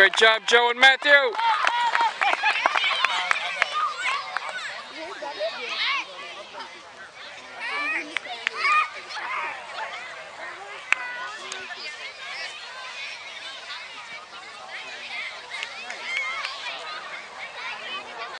Great job, Joe and Matthew.